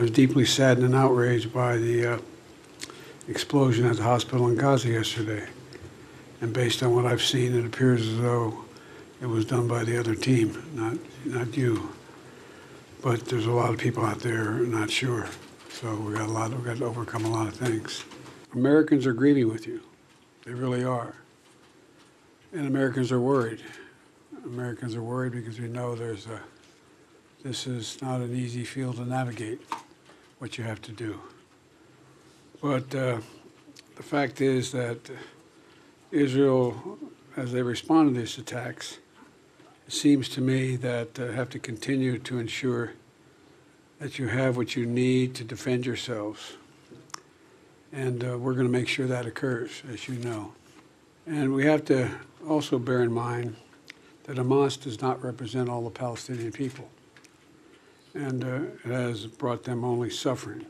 I was deeply saddened and outraged by the uh, explosion at the hospital in Gaza yesterday. And based on what I've seen, it appears as though it was done by the other team, not, not you. But there's a lot of people out there not sure. So we got a lot, we got to overcome a lot of things. Americans are grieving with you. They really are. And Americans are worried. Americans are worried because we know there's a, this is not an easy field to navigate what you have to do. But uh, the fact is that Israel, as they respond to these attacks, it seems to me that uh, have to continue to ensure that you have what you need to defend yourselves. And uh, we're going to make sure that occurs, as you know. And we have to also bear in mind that Hamas does not represent all the Palestinian people. And uh, it has brought them only suffering.